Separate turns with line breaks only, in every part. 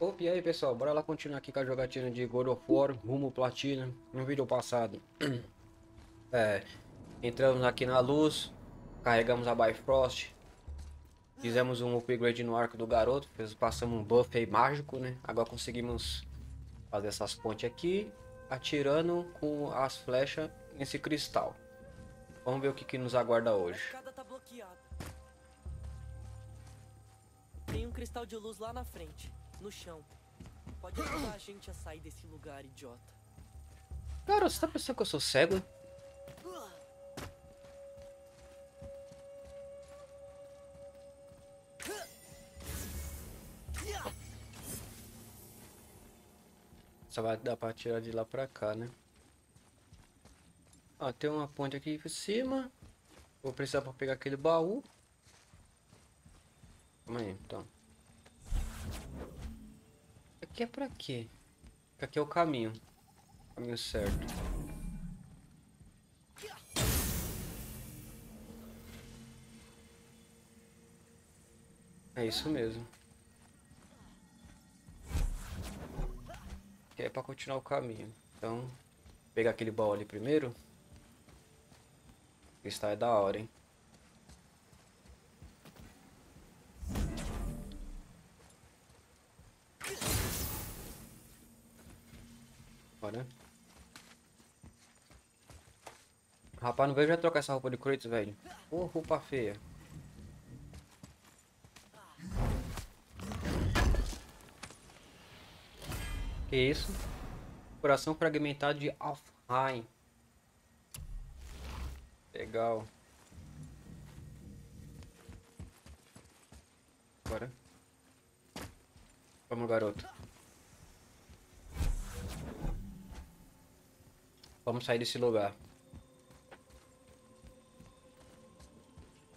Opa, e aí pessoal, bora lá continuar aqui com a jogatina de God of War rumo platina. No vídeo passado, é, entramos aqui na luz, carregamos a Bifrost, fizemos um upgrade no arco do garoto, passamos um buff aí mágico, né? Agora conseguimos fazer essas pontes aqui, atirando com as flechas nesse cristal. Vamos ver o que, que nos aguarda hoje.
Tá Tem um cristal de luz lá na frente no chão. Pode ajudar a gente a sair desse lugar, idiota.
Cara, você tá pensando que eu sou cego? Só vai dar pra tirar de lá pra cá, né? Ó, tem uma ponte aqui por cima. Vou precisar pra pegar aquele baú. Calma aí, então. Aqui é pra quê? Aqui é o caminho. Caminho certo. É isso mesmo. Aqui é pra continuar o caminho. Então, pegar aquele baú ali primeiro. Está é da hora, hein? Bora. Rapaz, não vejo já trocar essa roupa de Kratos, velho. Ô, roupa feia. Que isso? Coração fragmentado de Alfheim. Legal. Bora. Vamos, garoto. Vamos sair desse lugar.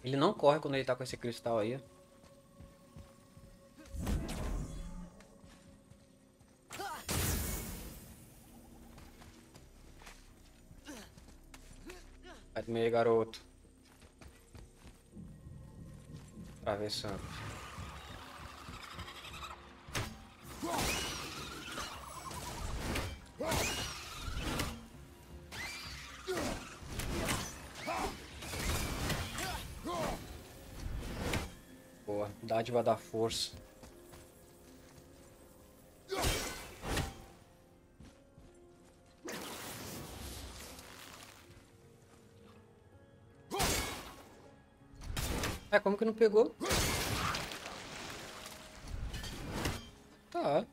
Ele não corre quando ele tá com esse cristal aí. Vai meio garoto. Atravessando. Dádiva da força. É, como que não pegou? Tá.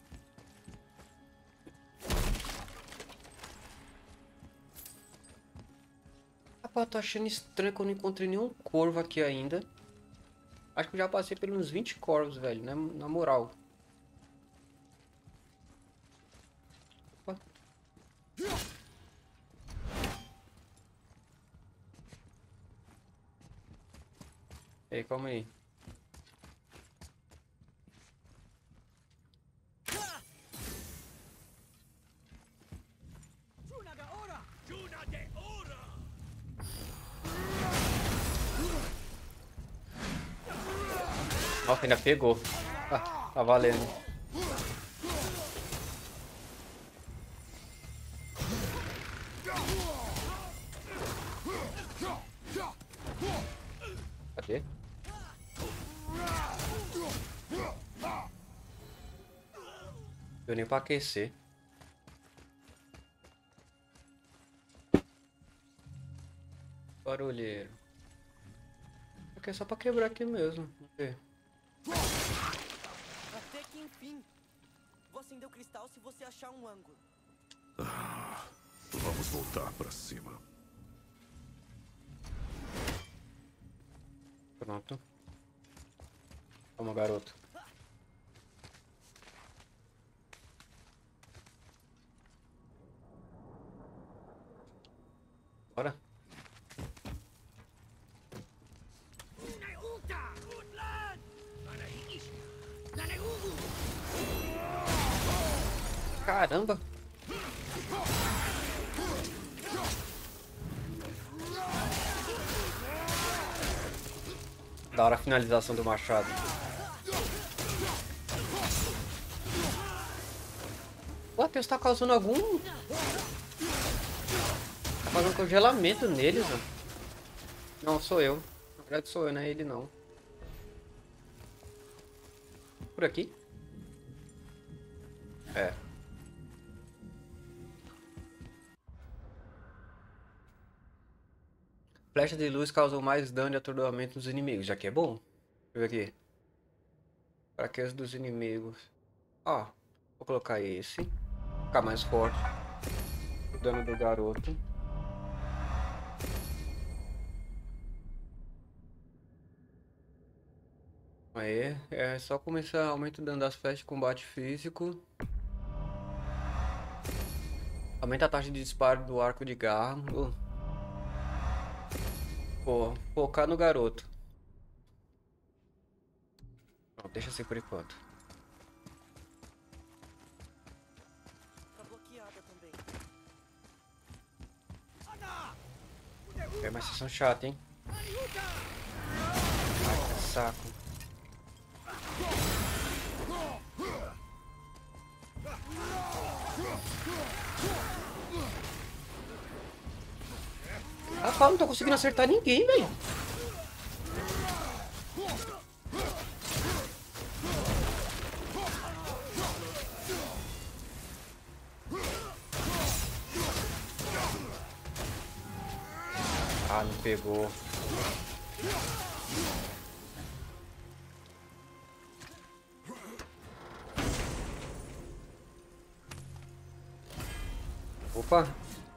Rapaz, tô achando estranho que eu não encontrei nenhum corvo aqui ainda. Acho que eu já passei pelos uns 20 corvos, velho, né? na moral. Opa. Ei, calma aí. Ainda pegou. Ah, tá valendo. Cadê? Deu nem pra aquecer. Barulheiro. Aqui é só pra quebrar aqui mesmo. Vamos ver.
Até que enfim. Vou acender o cristal se você achar um ângulo.
Ah, vamos voltar pra cima.
Pronto. Vamos, garoto. Da hora a finalização do machado. O Ateus tá causando algum... Tá causando congelamento neles, ó. Não, sou eu. Na verdade sou eu, não é ele não. Por aqui? Flecha de luz causou mais dano e atordoamento nos inimigos, já que é bom. Deixa eu ver aqui. Fraqueza dos inimigos. Ó, vou colocar esse. Ficar mais forte. O dano do garoto. Aí, é só começar aumenta o dano das flechas de combate físico. Aumenta a taxa de disparo do arco de garro. Pô, focar no garoto. Não, deixa assim por enquanto.
Tá bloqueada também.
É, mas vocês são chatos, hein? Ai, que saco. Rapaz, não tô conseguindo acertar ninguém, velho. Ah, não pegou. Opa,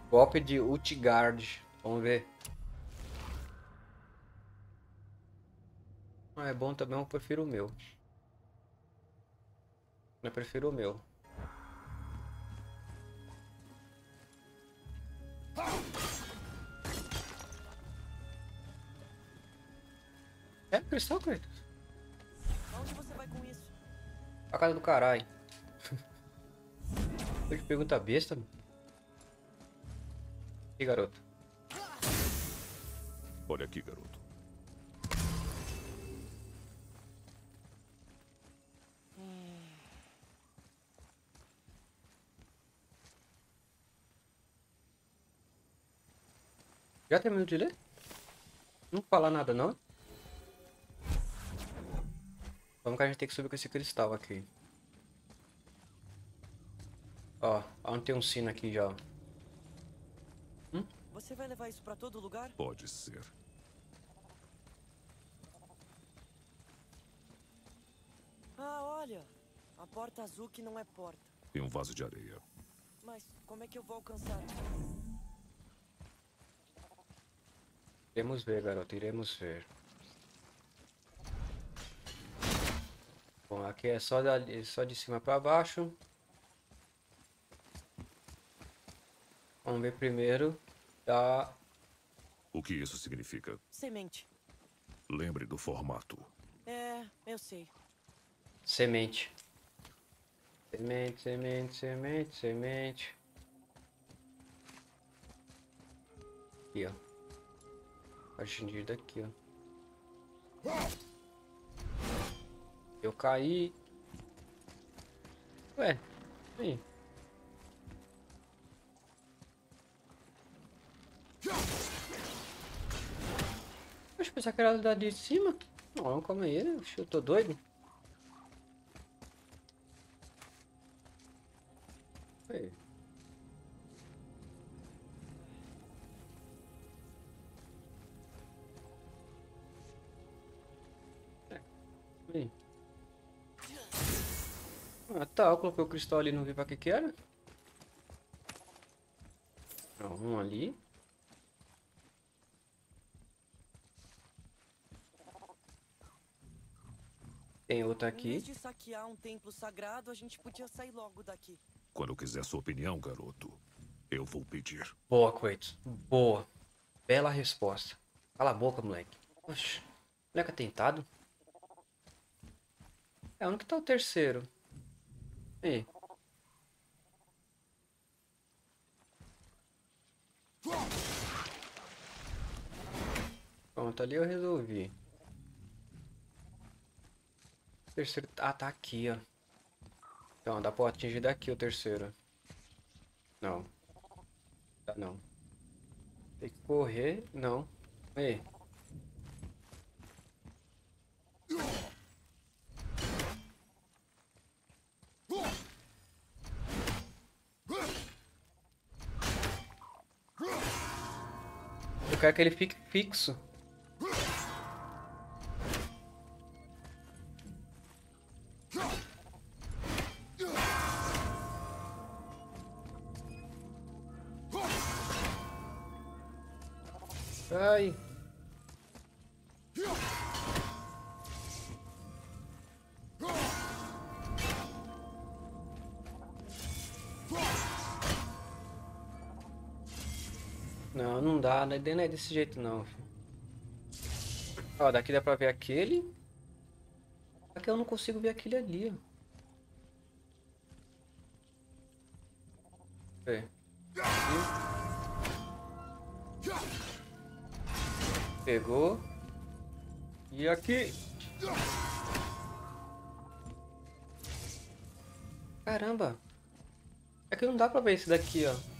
golpe de Utgard. Vamos ver. Ah, é bom também, eu prefiro o meu. Eu prefiro o meu. É, cristal, Kratos.
Aonde você vai com isso?
A casa do caralho. Que pergunta besta, mano. E garoto?
Olha aqui, garoto.
Já terminou de ler? Não falar nada não? Vamos que a gente tem que subir com esse cristal aqui. Ó, onde tem um sino aqui já. ó.
Você vai levar isso pra todo lugar?
Pode ser.
Ah, olha. A porta azul que não é porta.
E um vaso de areia.
Mas como é que eu vou alcançar?
Iremos ver, garoto, iremos ver. Bom, aqui é só, da, só de cima pra baixo. Vamos ver primeiro da...
O que isso significa?
Semente.
Lembre do formato.
É, eu sei.
semente. Semente, semente, semente, semente. Aqui, ó. Partir daqui, ó. Eu caí. Ué, aí. Pensar que era da de cima. Não, calma aí, eu tô doido. Aí. É, aí. Ah tá, eu coloquei o cristal ali, não vi pra que que era. Não, um ali. Tem outro
Em
aqui.
vez de saquear um templo sagrado, a gente podia sair logo daqui.
Quando quiser sua opinião, garoto, eu vou pedir.
Boa, Kratos. Boa. Bela resposta. Cala a boca, moleque. Oxe. Moleque atentado. É, onde que tá o terceiro? Aí. Pronto, ali eu resolvi. Terceiro. Ah, tá aqui, ó. Então, dá pra atingir daqui o terceiro. Não. Tá não. Tem que correr. Não. Aí. Eu quero que ele fique fixo. Não, não dá, não é é desse jeito não. Ó, daqui dá pra ver aquele. Aqui eu não consigo ver aquele ali, ó. Vê. Pegou. E aqui. Caramba. É que não dá pra ver esse daqui, ó.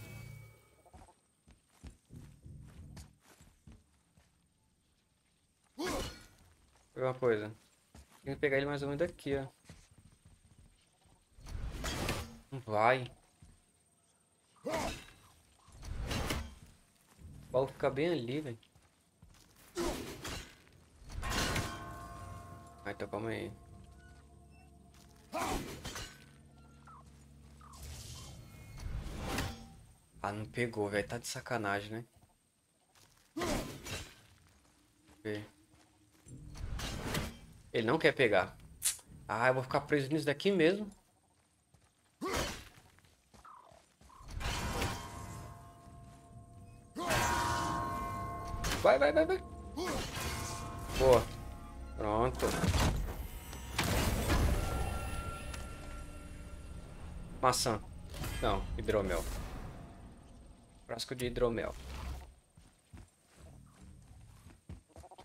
Ver uma coisa. Tem que pegar ele mais ou menos daqui, ó. Não vai. O baú fica bem ali, velho. Ah, então calma aí. Ah, não pegou, velho. Tá de sacanagem, né? Vê. Ele não quer pegar. Ah, eu vou ficar preso nisso daqui mesmo. Vai, vai, vai, vai. Boa. Pronto. Maçã. Não, hidromel. Frasco de hidromel.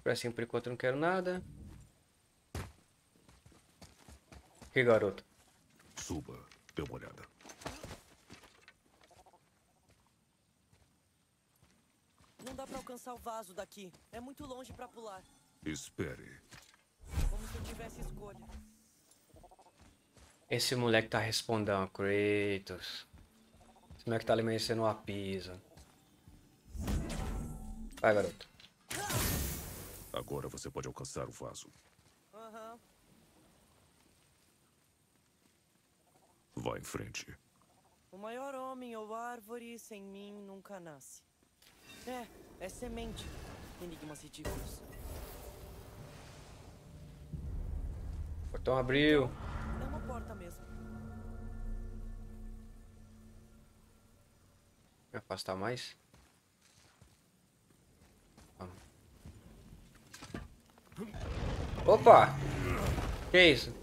Precinho por enquanto não quero nada. Que garoto.
Suba, dê uma olhada.
Não dá pra alcançar o vaso daqui. É muito longe pra pular.
Espere.
Como se eu tivesse escolha.
Esse moleque tá respondendo, Kratos. Esse moleque tá ali merecendo uma pisa. Vai, garoto.
Agora você pode alcançar o vaso. Vá em frente.
O maior homem ou árvore sem mim nunca nasce. É, é semente. Enigmas ridículos.
O portão abriu.
É uma porta mesmo.
Me afastar mais. Opa! Que isso?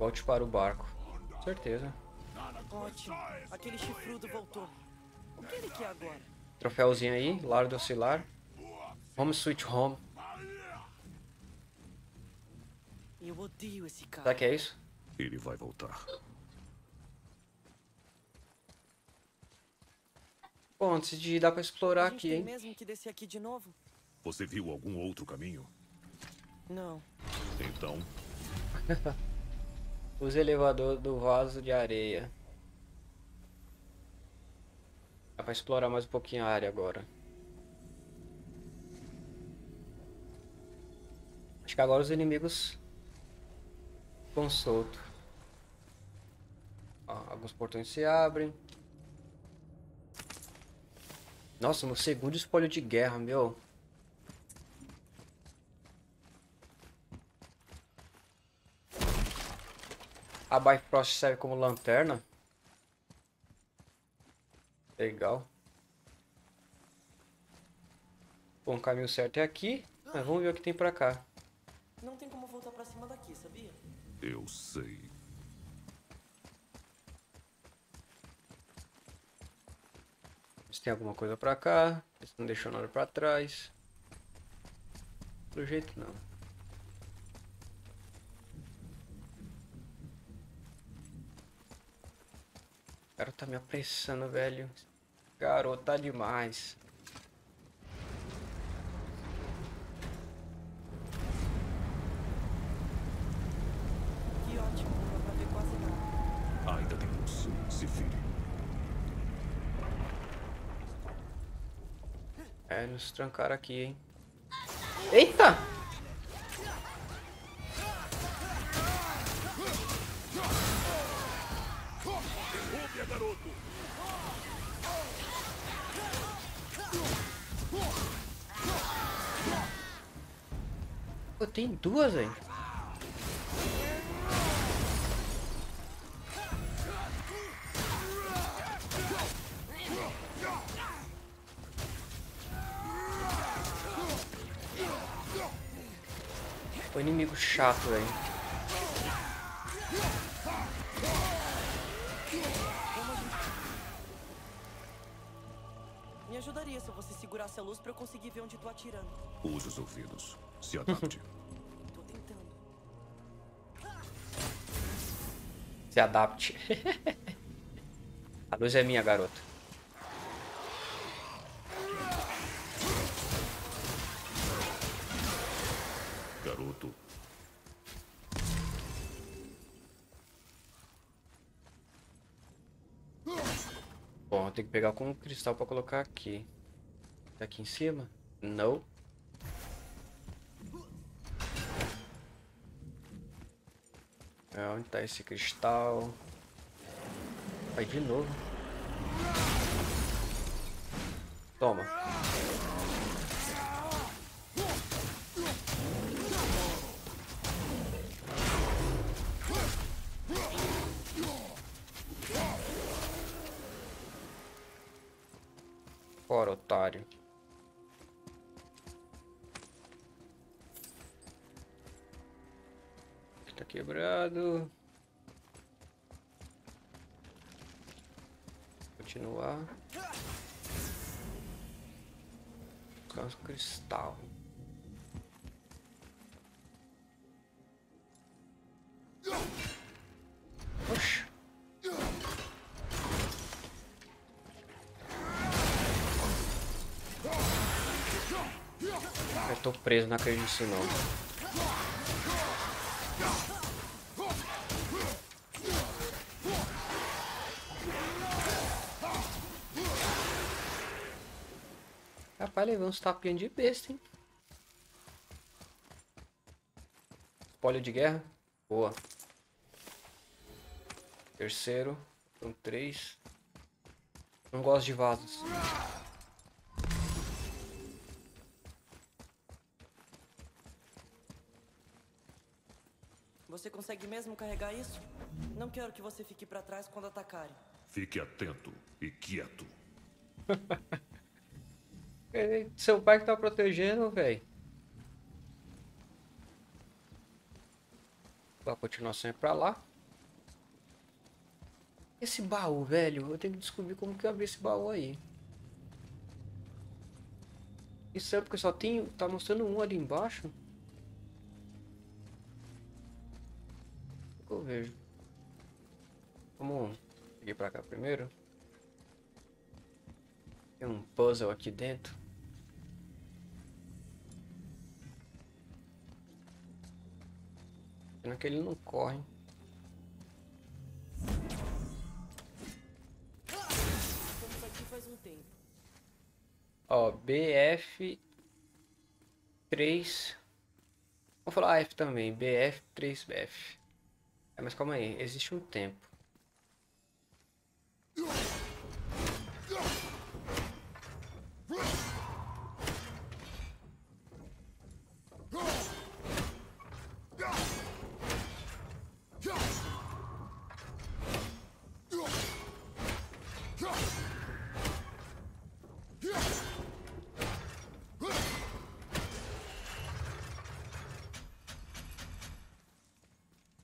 Volte para o barco. Certeza.
Ótimo. Aquele chifrudo voltou. O que ele quer agora?
Troféuzinho aí, lar do oscilar. Home Sweet Home.
Eu odeio esse cara.
Será que é isso?
Ele vai voltar.
Bom, antes de dar pra explorar aqui,
tem
hein?
mesmo que descer aqui de novo?
Você viu algum outro caminho?
Não.
Então,
Use o elevador do vaso de areia. Dá pra explorar mais um pouquinho a área agora. Acho que agora os inimigos ficam soltos. Alguns portões se abrem. Nossa, meu segundo espólio de guerra, meu. A Bifrost serve como lanterna. Legal. Bom, o caminho certo é aqui. Mas vamos ver o que tem pra cá.
Não tem como voltar pra cima daqui, sabia?
Eu sei.
Se tem alguma coisa pra cá. Se não deixou nada pra trás. Do jeito não. Cara tá me apressando, velho. Garoto, tá demais.
Que ótimo, não pra ver quase nada.
Ainda tem luz. Se vire.
É, nos trancaram aqui, hein. Eita!
Garoto!
Pô, tem duas, velho. O inimigo chato, velho.
Se você segurasse a luz pra eu conseguir ver onde tô atirando.
Use os ouvidos. Se adapte.
Tô tentando.
Se adapte. A luz é minha, garoto.
Garoto,
Bom, eu tenho que pegar com um cristal pra colocar aqui. Tá aqui em cima? Não. É, onde tá esse cristal? Vai de novo. Toma. Fora, otário. Quebrado. Continuar. Caso cristal. Eu tô preso, não acredito nisso não. Rapaz, levei uns tapinhos de besta, hein? Espólio de guerra. Boa. Terceiro. São três. Não gosto de vasos.
Você consegue mesmo carregar isso? Não quero que você fique pra trás quando atacarem.
fique atento e quieto.
Seu pai que tá protegendo, velho. A continuação é pra lá. Esse baú, velho, eu tenho que descobrir como que eu abri esse baú aí. Isso é porque só tem. Tá mostrando um ali embaixo. Eu vejo? Vamos ir pra cá primeiro. Tem um puzzle aqui dentro. Pena que ele não corre.
Estamos aqui faz um tempo.
Ó, BF 3. Vamos falar AF também, BF 3BF. É, mas calma aí, existe um tempo.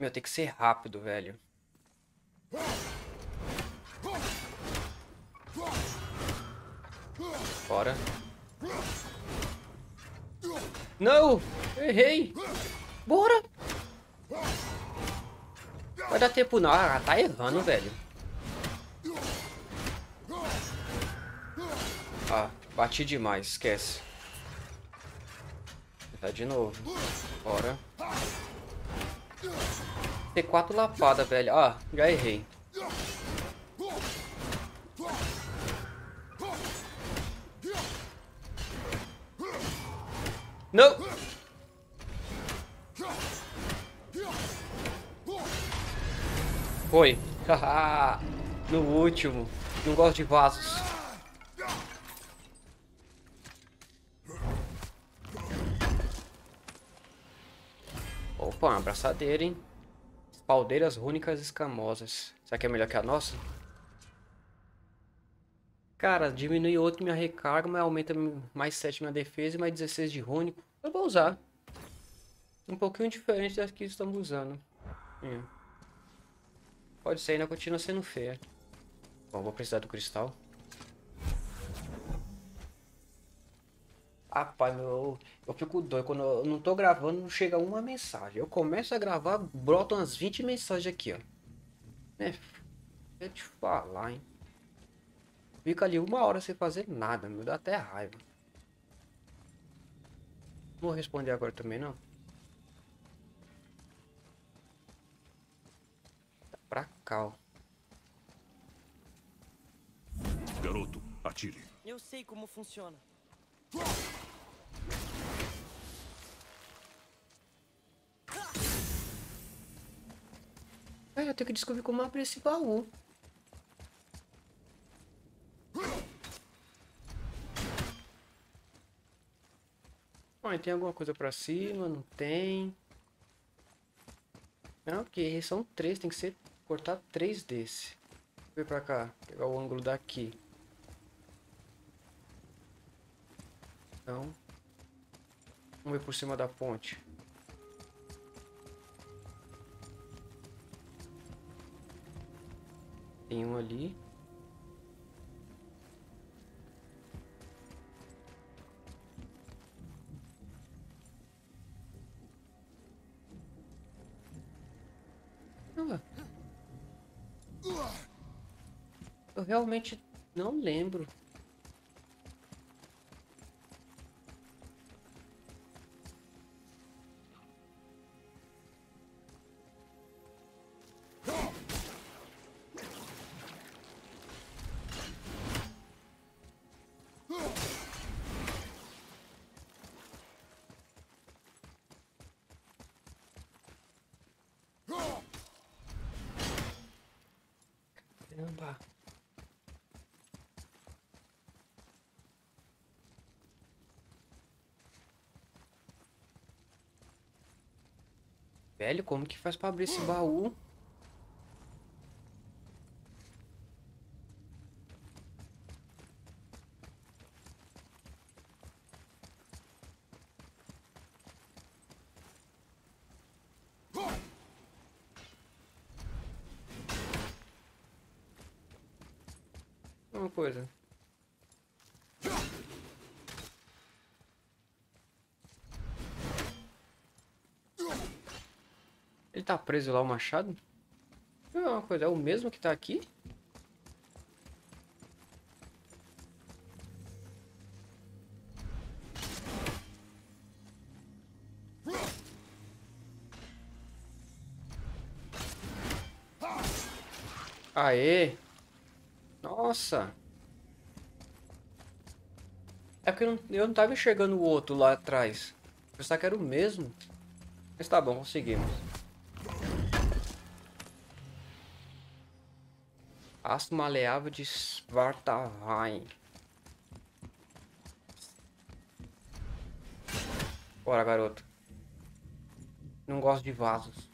Meu, tem que ser rápido, velho. Bora. Não! Errei! Bora! Vai dar tempo não. Ah, tá errando, velho. Ah, bati demais, esquece. Tá de novo. Bora. Tem quatro lapadas, velho. Ah, já errei. Não! Foi. no último. Não gosto de vasos. Opa, uma abraçadeira, hein? Espaldeiras rúnicas escamosas. Será que é melhor que a nossa? Cara, diminui 8 minha recarga, mas aumenta mais 7 minha defesa e mais 16 de rúnico. Eu vou usar. Um pouquinho diferente das que estamos usando. Hum. Pode ser, ainda continua sendo feia. Bom, vou precisar do cristal. Rapaz, meu, eu fico doido. Quando eu não tô gravando, não chega uma mensagem. Eu começo a gravar, brotam umas 20 mensagens aqui, ó. É, eu te falar, hein. Fica ali uma hora sem fazer nada, me dá até raiva. Não vou responder agora também, não. Tá pra cá, ó.
Garoto, atire.
Eu sei como funciona.
Eu tenho que descobrir como abrir esse baú. Bom, tem alguma coisa pra cima? Não tem. Não, ok, são três, tem que ser cortar três desse. Vir pra cá, pegar o ângulo daqui. Então, vamos ver por cima da ponte. Tem um ali. Eu realmente não lembro. Caramba. Velho, como que faz pra abrir esse baú? Uma coisa. Ele tá preso lá, o machado? É uma coisa, é o mesmo que tá aqui? Aê! Nossa! É porque eu não, eu não tava enxergando o outro lá atrás. Eu que era o mesmo. Mas tá bom, conseguimos. Aço maleável de Svartalheim. Bora, garoto. Não gosto de vasos.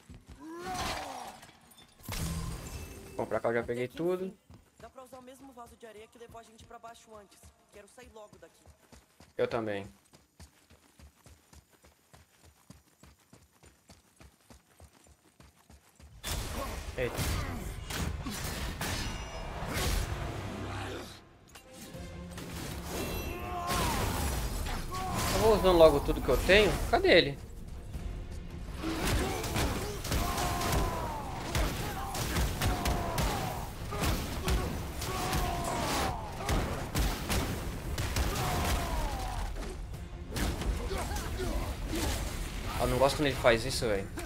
Bom, pra cá eu já peguei tudo.
Dá pra usar o mesmo vaso de areia que levou a gente pra baixo antes. Quero sair logo daqui.
Eu também. Eita. Vou usando logo tudo que eu tenho. Cadê ele? Eu não gosto quando ele faz isso, velho.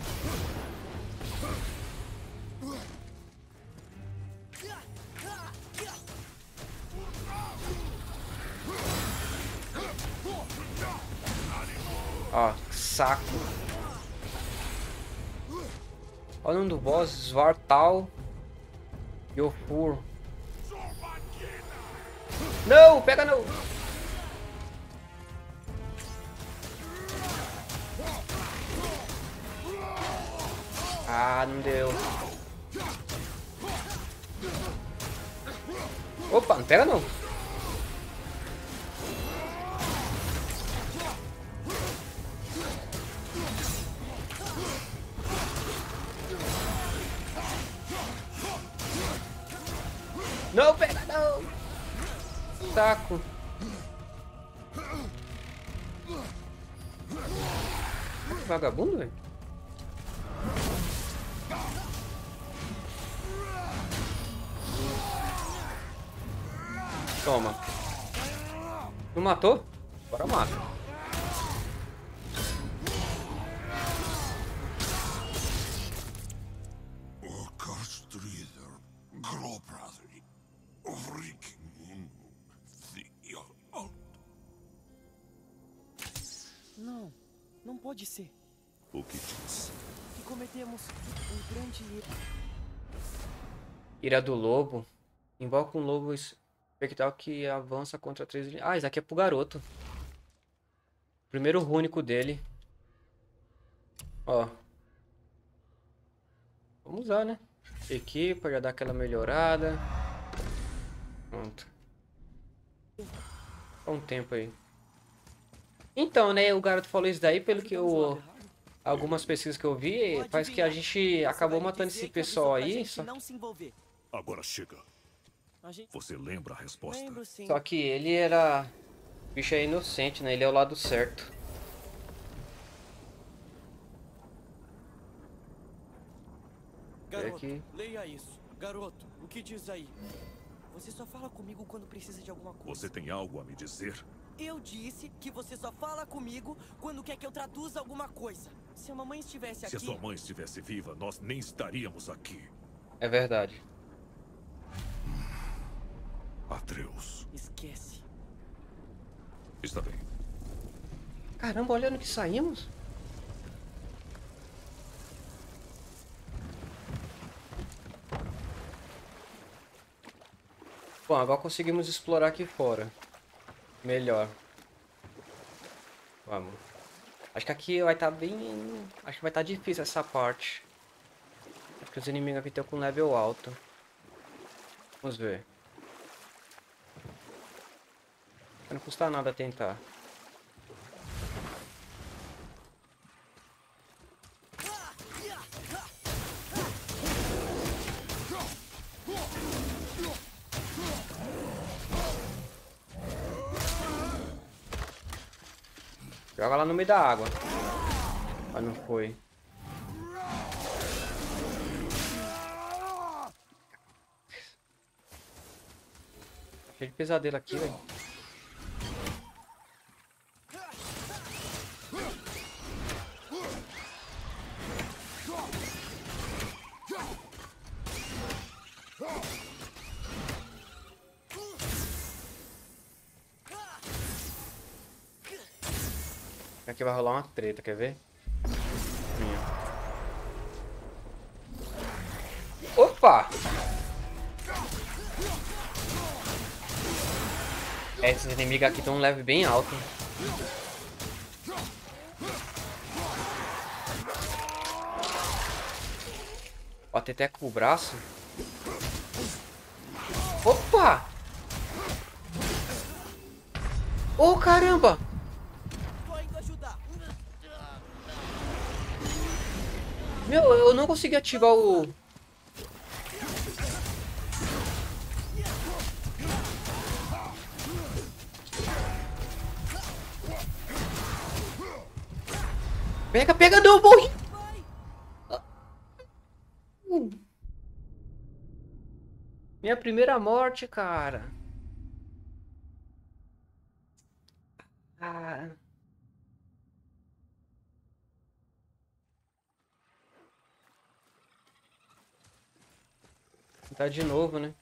Ó, saco. Olha o nome do boss, Svartal Yofur. Não, pega não. Ah, não deu. Opa, não pega. Não Saco. Vagabundo, velho. Toma. Não matou?
Não pode ser.
O que diz?
Que cometemos um grande erro.
Ira do lobo. Invoca um lobo espectral que avança contra três. Ah, isso aqui é pro garoto. Primeiro rúnico dele. Ó. Vamos usar, né? Equipa, já dá aquela melhorada. Pronto. Dá um tempo aí. Então, né? O garoto falou isso daí, pelo que
o
eu. Algumas pesquisas que eu vi, parece que a gente acabou matando esse pessoal aí. Só,
não se envolver.
Agora chega. Você lembra a resposta?
Só que ele era. O bicho é inocente, né? Ele é o lado certo.
Garoto,
aqui.
leia isso. Garoto, o que diz aí? Você só fala comigo quando precisa de alguma coisa.
Você tem algo a me dizer?
Eu disse que você só fala comigo quando quer que eu traduza alguma coisa. Se a mamãe estivesse
Se
aqui...
a sua mãe estivesse viva, nós nem estaríamos aqui.
É verdade.
Atreus.
Esquece.
Está bem.
Caramba, olha no que saímos. Bom, agora conseguimos explorar aqui fora. Melhor. Vamos. Acho que aqui vai estar bem... Acho que vai estar difícil essa parte. Acho que os inimigos aqui estão com level alto. Vamos ver. Não custa nada tentar. No meio da água. Mas não foi. Cheio de pesadelo aqui, velho. Vai rolar uma treta, quer ver? Minha. Opa! Esses inimigos aqui estão um leve bem alto. Até com o braço. Opa! Ô caramba! Meu, eu não consegui ativar o... Pega, pega, não, morri! Minha primeira morte, cara. Ah... Tá de novo, né?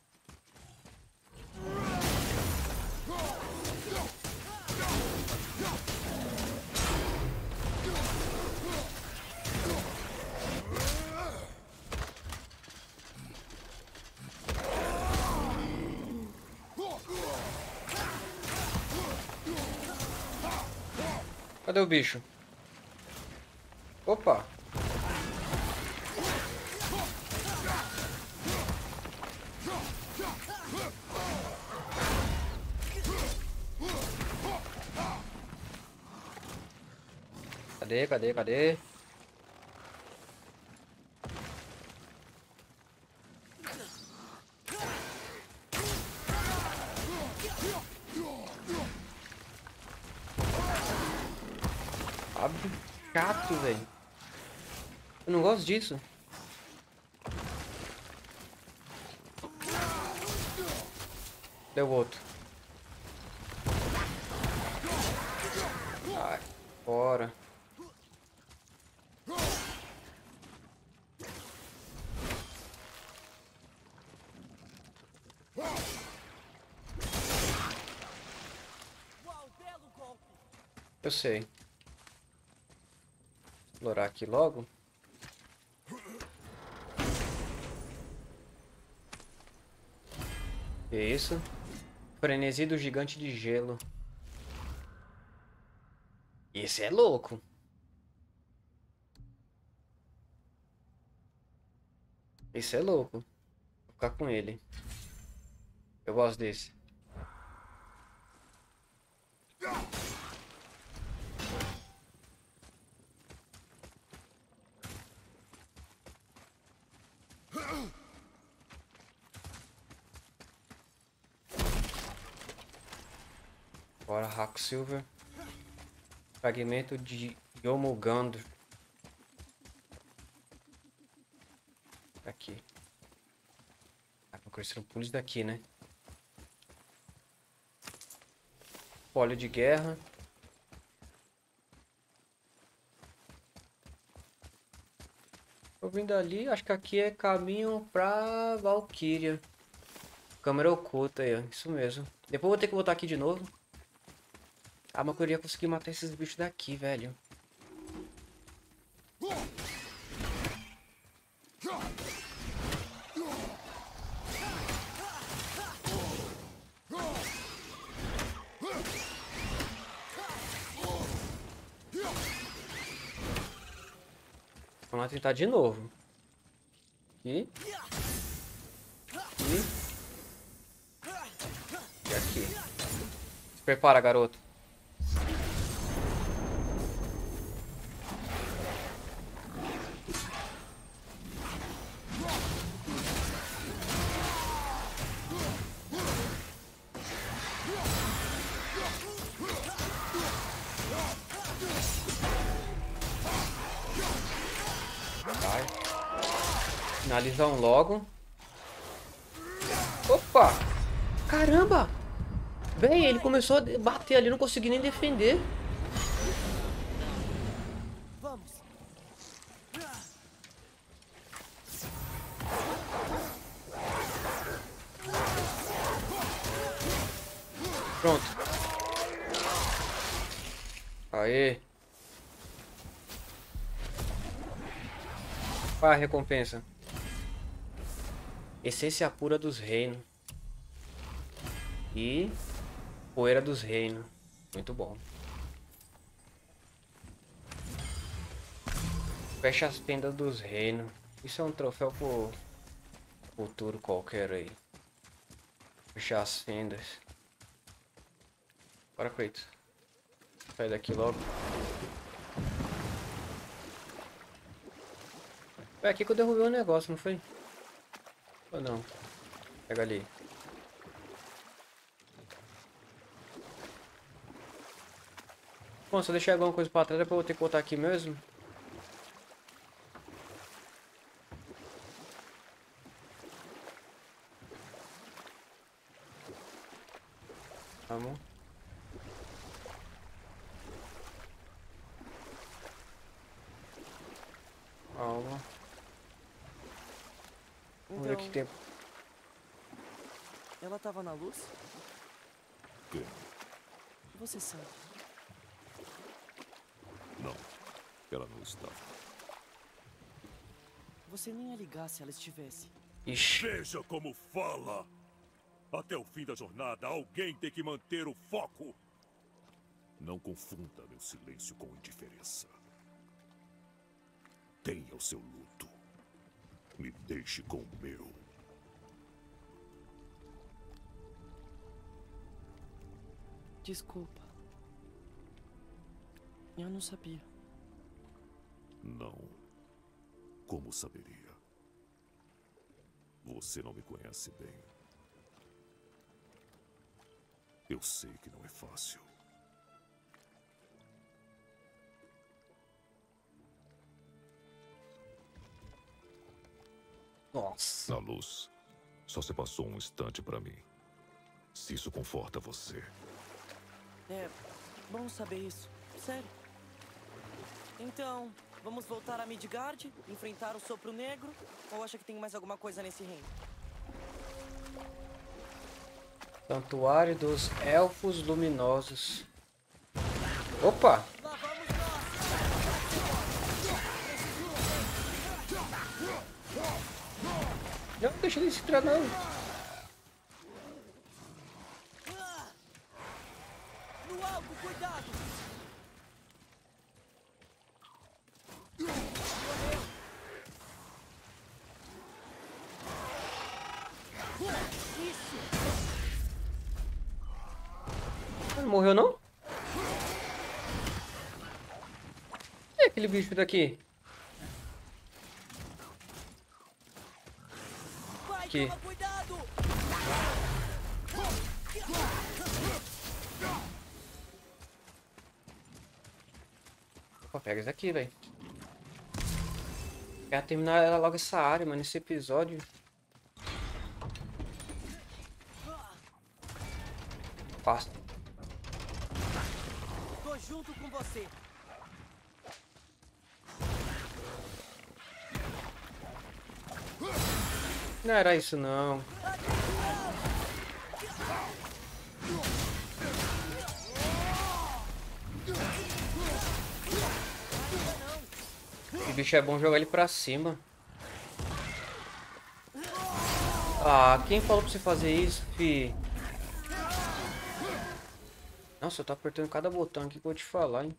Cadê o bicho? Opa! Cadê, cadê, cadê? Abre chato, velho. Eu não gosto disso. Deu outro. Ai, fora.
Uau, belo golpe!
Eu sei. Explorar aqui logo. Que isso? Frenesi do gigante de gelo. Esse é louco. Esse é louco. Vou ficar com ele. Eu gosto desse. Bora, Hack Silver. Fragmento de Yomogandro. Aqui. Ah, vou conhecer um pulo daqui, né? Óleo de guerra. Tô vindo ali, acho que aqui é caminho pra Valkyria. Câmera oculta aí. Isso mesmo. Depois vou ter que voltar aqui de novo. Ah, mas eu queria conseguir matar esses bichos daqui, velho. Vamos lá tentar de novo. E... E... E aqui. Se prepara, garoto. Finaliza um logo. Opa! Caramba! Véi, ele começou a bater ali, não consegui nem defender. Pronto. Aê. A recompensa? Essência pura dos reinos. E poeira dos reinos. Muito bom. Fecha as tendas dos reinos. Isso é um troféu pro futuro qualquer aí. Fechar as fendas. Bora, Kratos. Sai daqui logo. Foi aqui que eu derrubei um negócio, não foi? Ou não? Pega ali. Bom, se eu deixar alguma coisa pra trás, depois eu vou ter que voltar aqui mesmo. Vamos. Calma. Vamos ver o que
Então,
tem.
ela
Que?
Você sabe.
Não. Ela não estava.
Você nem ia ligar se ela estivesse.
Ixi.
Veja como fala! Até o fim da jornada, alguém tem que manter o foco. Não confunda meu silêncio com indiferença. Tenha o seu luto. Me deixe com o meu.
Desculpa. Eu não sabia.
Não. Como saberia? Você não me conhece bem. Eu sei que não é fácil.
Nossa.
A luz só se passou um instante para mim. Se isso conforta você.
É bom saber isso. Sério. Então, vamos voltar a Midgard? Enfrentar o Sopro Negro? Ou acha que tem mais alguma coisa nesse reino?
Santuário dos Elfos Luminosos. Opa! Não, deixa ele se entrar não. Bicho daqui?
Cuidado!
Opa, pega isso aqui, velho. Quero terminar ela logo essa área, mano. Esse episódio. Basta.
Tô junto com você!
Não era isso não. Esse bicho é bom jogar ele pra cima. Ah, quem falou pra você fazer isso, fi? Nossa, eu tô apertando cada botão aqui que eu vou te falar, hein?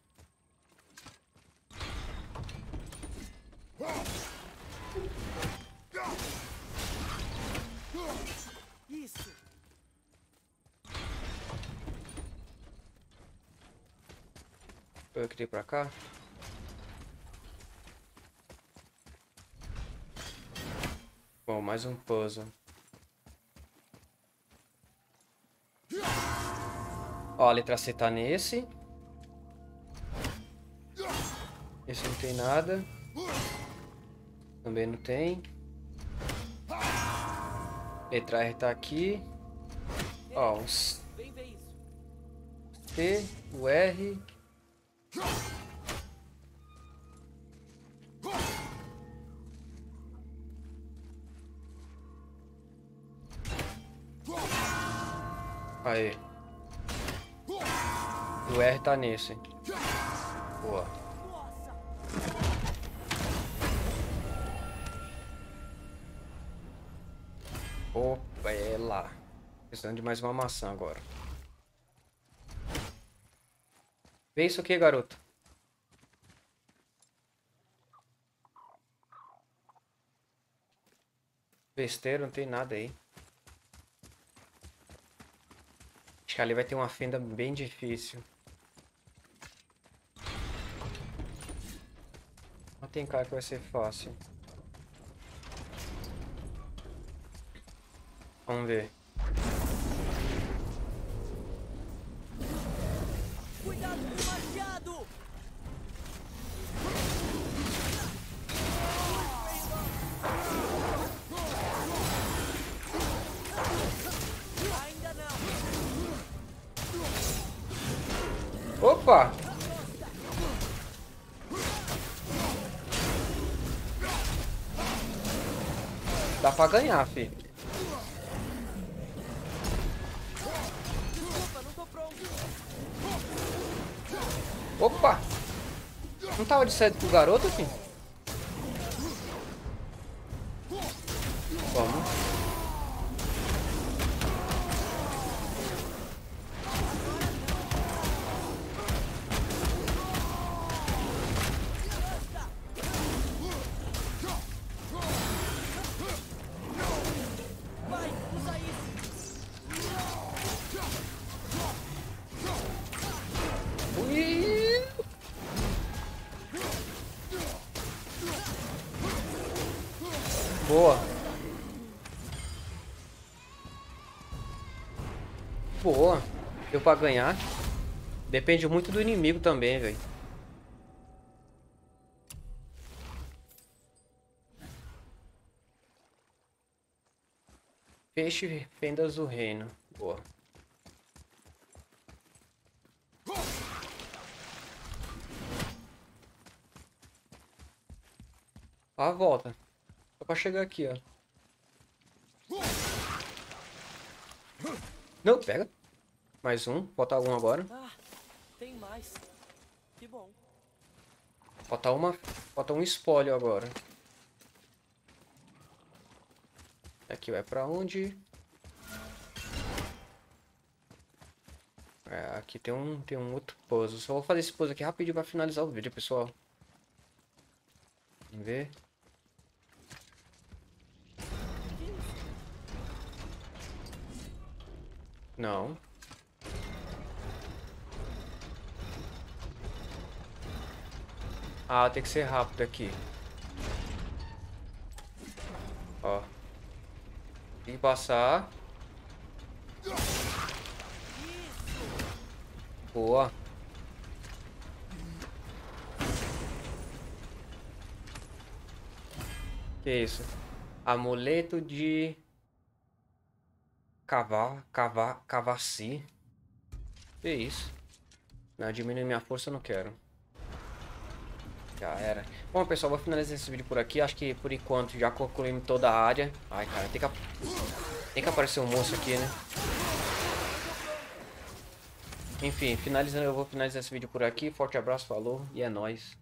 Tenho pra cá. Bom, mais um puzzle. Ó, a letra C tá nesse. Esse não tem nada. Também não tem. Letra R tá aqui. Ó, S,
Vem ver isso!
T, o R. Aí. O R tá nesse. Boa. Opa, é lá. Precisando de mais uma maçã agora. Vê isso aqui, garoto. Besteira, não tem nada aí. Acho que ali vai ter uma fenda bem difícil. Não tem cara que vai ser fácil. Vamos ver. Dá pra ganhar, filho. Opa! Não tava de sede pro garoto, filho? Pra ganhar. Depende muito do inimigo também, velho. Peixe fendas do reino. Boa. A volta. Só pra chegar aqui, ó. Não, pega. Mais um. Falta um agora.
Ah, tem mais. Que bom.
Falta uma. Falta um espólio agora. Aqui vai pra onde? É, aqui tem um, tem um outro puzzle. Só vou fazer esse puzzle aqui rapidinho pra finalizar o vídeo, pessoal. Vamos ver. Não. Ah, tem que ser rápido aqui. Ó. E passar. Boa. Que isso? Amuleto de cavar, cavar, cavaci. Que isso? Não, diminuir minha força eu não quero. Já era. Bom, pessoal, vou finalizar esse vídeo por aqui. Acho que por enquanto já concluímos toda a área. Ai, cara, tem que, tem que aparecer um moço aqui, né? Enfim, finalizando, eu vou finalizar esse vídeo por aqui. Forte abraço, falou e é nóis.